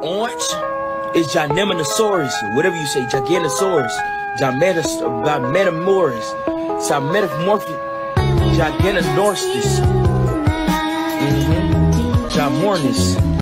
Orange. is Gigantosaurus, whatever you say, Gigantosaurus, Gigantos, Gigantosaurus, it's a mm-hmm.